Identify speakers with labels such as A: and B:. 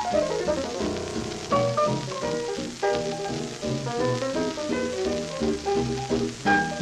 A: Música